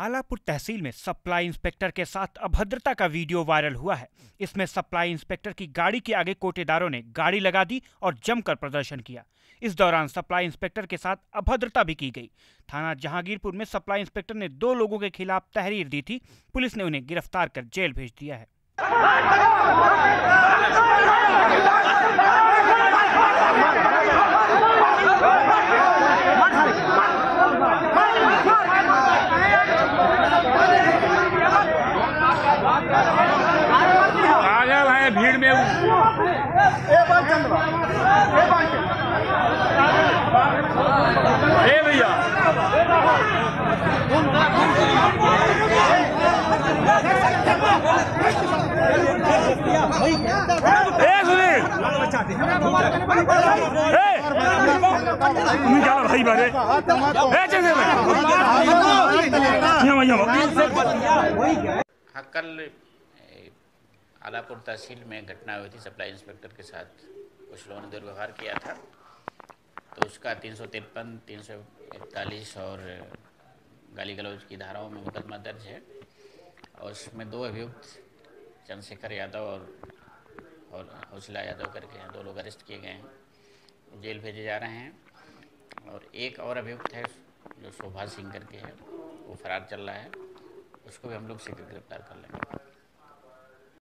आलापुर तहसील में supply inspector के साथ अभद्रता का वीडियो वायरल हुआ है। इसमें सप्लाई इंस्पेक्टर की गाड़ी के आगे कोटेदारों ने गाड़ी लगा दी और जमकर प्रदर्शन किया। इस दौरान सप्लाई इंस्पेक्टर के साथ अभद्रता भी की गई। थाना जहांगीरपुर में सप्लाई इंस्पेक्टर ने दो लोगों के खिलाफ तहरीर दी थी। पुलिस ने उन्हें गिरफ़्तार कर जेल भेज दिया है। भीड़ में ए भैया। ए क्या भाई बारे ए आलापुर तहसील में घटना हुई थी सप्लाई इंस्पेक्टर के साथ। कुछ लोगों ने दुर्व्यवहार किया था। तो उसका तीन सौ तिरपन, तीन सौ इकतालीस और गाली गलौज की धाराओं में मुकदमा दर्ज है और उसमें दो अभियुक्त, चंद्रशेखर यादव और और हौसला यादव करके हैं। दो लोग अरेस्ट किए गए हैं। जेल भेजे जा रहे हैं और एक और अभियुक्त है जो शोभा सिंह करके है। वो फरार चल रहा है। उसको भी हम लोग शीघ्र गिरफ़्तार कर लेंगे।